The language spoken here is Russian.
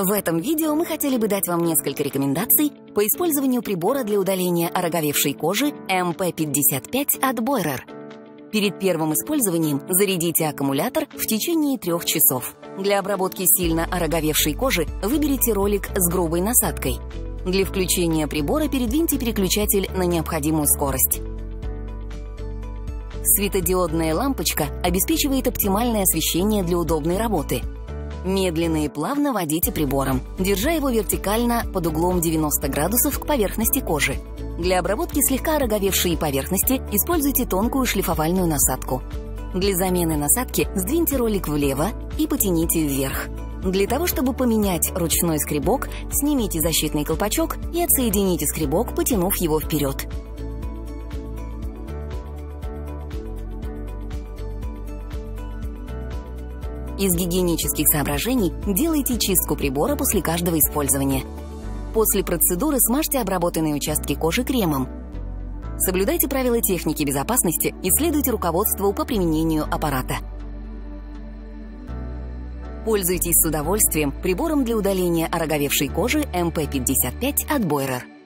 В этом видео мы хотели бы дать вам несколько рекомендаций по использованию прибора для удаления ороговевшей кожи MP55 от Boirer. Перед первым использованием зарядите аккумулятор в течение трех часов. Для обработки сильно ороговевшей кожи выберите ролик с грубой насадкой. Для включения прибора передвиньте переключатель на необходимую скорость. Светодиодная лампочка обеспечивает оптимальное освещение для удобной работы – Медленно и плавно водите прибором, держа его вертикально под углом 90 градусов к поверхности кожи. Для обработки слегка роговевшей поверхности используйте тонкую шлифовальную насадку. Для замены насадки сдвиньте ролик влево и потяните вверх. Для того, чтобы поменять ручной скребок, снимите защитный колпачок и отсоедините скребок, потянув его вперед. Из гигиенических соображений делайте чистку прибора после каждого использования. После процедуры смажьте обработанные участки кожи кремом. Соблюдайте правила техники безопасности и следуйте руководству по применению аппарата. Пользуйтесь с удовольствием прибором для удаления ороговевшей кожи MP55 от Boirer.